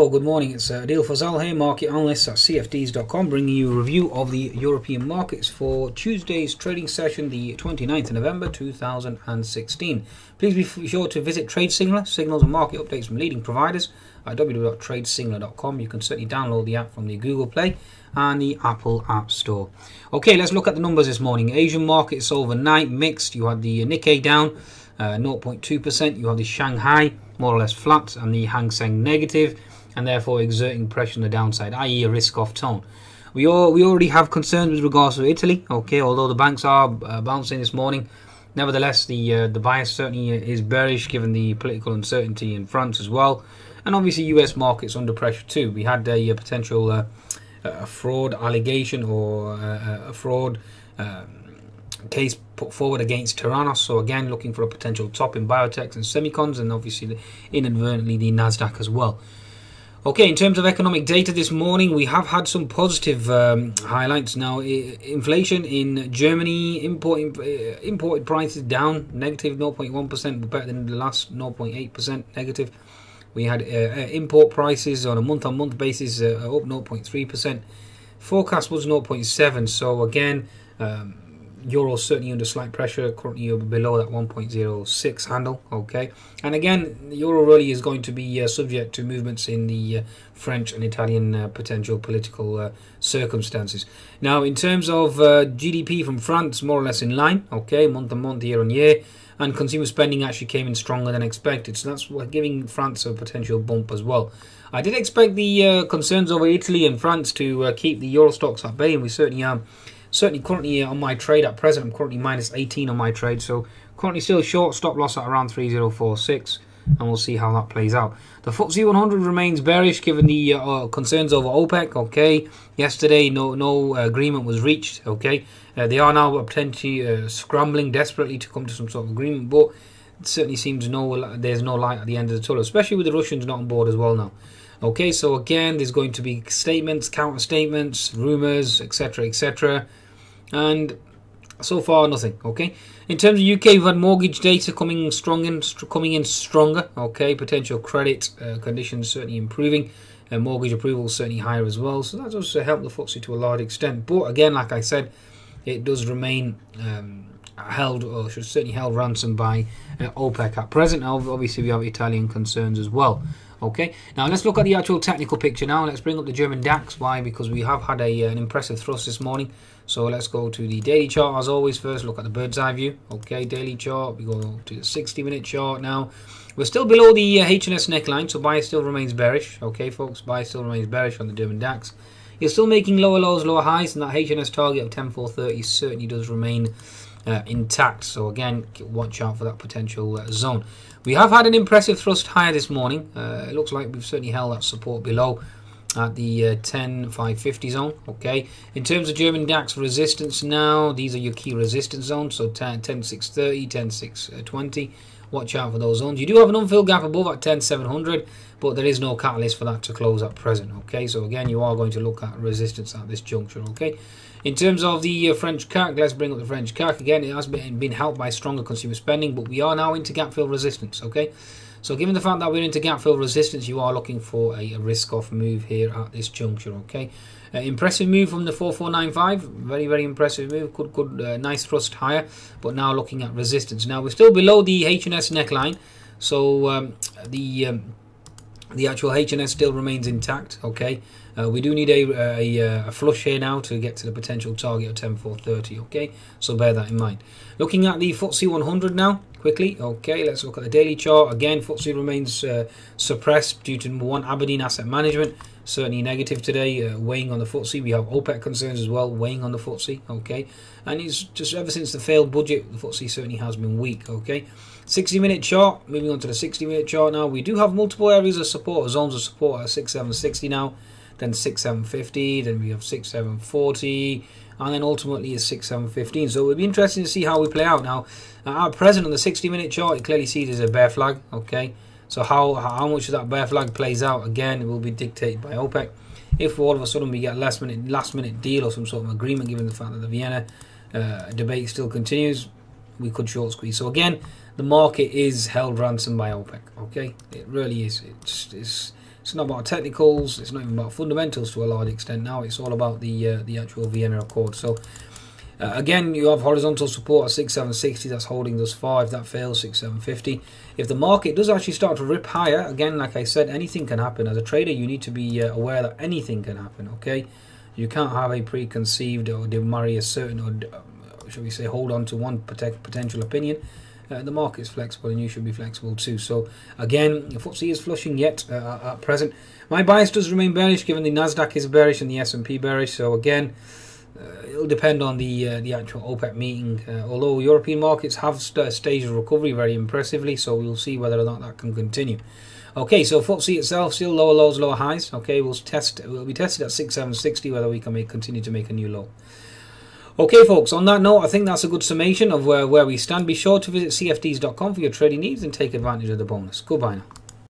Well, good morning. It's uh, Adil Fazal here, market analyst at CFDs.com, bringing you a review of the European markets for Tuesday's trading session, the 29th of November 2016. Please be sure to visit Trade Signaler, signals and market updates from leading providers at www.tradesignaler.com. You can certainly download the app from the Google Play and the Apple App Store. Okay, let's look at the numbers this morning. Asian markets overnight mixed. You had the Nikkei down uh, 0.2%, you have the Shanghai more or less flat, and the Hang Seng negative and therefore exerting pressure on the downside, i.e., a risk-off tone. We all, we already have concerns with regards to Italy. Okay, although the banks are uh, bouncing this morning, nevertheless the uh, the bias certainly is bearish given the political uncertainty in France as well, and obviously U.S. markets under pressure too. We had a, a potential uh, a fraud allegation or uh, a fraud. Um, case put forward against Theranos. So again, looking for a potential top in biotechs and semicons, and obviously inadvertently the Nasdaq as well. Okay, in terms of economic data this morning, we have had some positive um, highlights. Now, inflation in Germany, import, uh, imported prices down, negative 0.1, but better than the last 0.8% negative. We had uh, uh, import prices on a month-on-month basis uh, up 0.3%. Forecast was 0.7, so again, um, euro certainly under slight pressure. Currently below that 1.06 handle okay? And again the euro really is going to be uh, subject to movements in the uh, french and italian uh, potential political uh, circumstances. Now in terms of uh, gdp from france more or less in line okay? Month on month year on year. And consumer spending actually came in stronger than expected. So that's giving france a potential bump as well. I did expect the uh, concerns over italy and france to keep the Euro Stoxx at bay and we certainly are certainly currently on my trade at present, I'm currently minus 18 on my trade, so currently still short, stop loss at around 3046 and we'll see how that plays out. The FTSE 100 remains bearish given the uh, concerns over OPEC. Okay, yesterday no no agreement was reached. Okay, uh, they are now potentially uh, scrambling desperately to come to some sort of agreement, but it certainly seems no there's no light at the end of the tunnel, especially with the Russians not on board as well now. Okay, so again, there's going to be statements, counter statements, rumors, etc., etc and so far nothing okay? In terms of UK we've had mortgage data coming strong in coming in stronger okay? Potential credit uh, conditions certainly improving and mortgage approval certainly higher as well. So that does help the FTSE to a large extent. But again like I said it does remain um, held or should certainly held ransom by uh, OPEC at present. Obviously we have Italian concerns as well Okay, now let's look at the actual technical picture now. Let's bring up the German DAX. Why? Because we have had a, an impressive thrust this morning. So let's go to the daily chart as always first. Look at the bird's eye view. Okay, daily chart. We go to the 60 minute chart now. We're still below the uh, HNS neckline, so buy still remains bearish. Okay, folks, buy still remains bearish on the German DAX. You're still making lower lows, lower highs, and that HNS target of 10430 certainly does remain uh, intact. So again, watch out for that potential uh, zone. We have had an impressive thrust higher this morning. Uh, it looks like we've certainly held that support below at the uh, 10 550 zone okay? In terms of german dax resistance now these are your key resistance zones so 10 10 630 10 620 watch out for those zones. You do have an unfilled gap above at 10 700 but there is no catalyst for that to close at present okay? So again you are going to look at resistance at this juncture okay? In terms of the uh, French CAC, let's bring up the French CAC again. It has been, been helped by stronger consumer spending, but we are now into gap fill resistance. Okay, so given the fact that we're into gap fill resistance, you are looking for a, a risk-off move here at this juncture. Okay, uh, impressive move from the 4495. Very very impressive move. Good good uh, nice thrust higher, but now looking at resistance. Now we're still below the HNS neckline, so um, the um, the actual HNS still remains intact. Okay, uh, we do need a, a, a, flush here now to get to the potential target of 10430. Okay, so bear that in mind. Looking at the FTSE 100 now quickly. Okay, let's look at the daily chart. Again, FTSE remains uh, suppressed due to one Aberdeen Asset Management. Certainly negative today, uh, weighing on the FTSE. We have OPEC concerns as well, weighing on the FTSE. Okay, and it's just ever since the failed budget, the FTSE certainly has been weak. Okay. 60 minute chart, moving on to the 60 minute chart now. We do have multiple areas of support, zones of support at 6760 now, then 6750, then we have 6740, and then ultimately is 6715. So it would be interesting to see how we play out. Now, at present on the 60 minute chart, you clearly see there's a bear flag, okay? So how, how much of that bear flag plays out, again, it will be dictated by OPEC. If all of a sudden we get last minute last minute deal or some sort of agreement, given the fact that the Vienna uh, debate still continues, we could short squeeze. So again, the market is held ransom by OPEC. Okay, it really is. It's, it's It's not about technicals. It's not even about fundamentals to a large extent. Now it's all about the uh, the actual Vienna Accord. So uh, again, you have horizontal support at 6760. That's holding far. If that fails, 6750. If the market does actually start to rip higher, again, like I said, anything can happen. As a trader, you need to be uh, aware that anything can happen. Okay, you can't have a preconceived or marry a certain or uh, shall we say hold on to one potential opinion uh, the market is flexible and you should be flexible too. So again, the FTSE is flushing yet uh, at present. My bias does remain bearish given the Nasdaq is bearish and the S&P bearish. So again, uh, it'll depend on the uh, the actual OPEC meeting. Uh, although European markets have st- staged recovery very impressively, so we'll see whether or not that can continue. Okay, so FTSE itself still lower lows, lower highs. Okay, we'll test. We'll be tested at six seven sixty whether we can make, continue to make a new low. Okay, folks, on that note, I think that's a good summation of where, where we stand. Be sure to visit cfds.com for your trading needs and take advantage of the bonus. Goodbye now.